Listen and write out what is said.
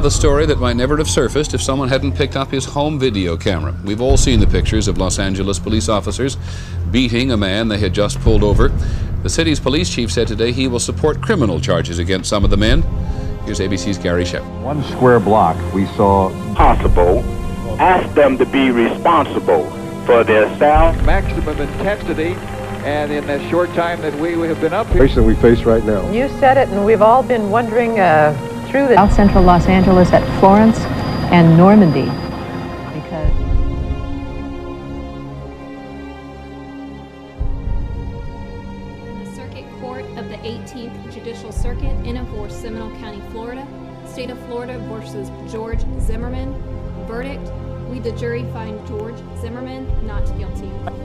the story that might never have surfaced if someone hadn't picked up his home video camera. We've all seen the pictures of Los Angeles police officers beating a man they had just pulled over. The city's police chief said today he will support criminal charges against some of the men. Here's ABC's Gary Shep. One square block, we saw possible, ask them to be responsible for their sound. Maximum intensity, and in the short time that we have been up here. that we face right now. You said it, and we've all been wondering uh, through the South Central Los Angeles at Florence and Normandie. Because The Circuit Court of the 18th Judicial Circuit in and for Seminole County, Florida. State of Florida versus George Zimmerman. Verdict, we the jury find George Zimmerman not guilty.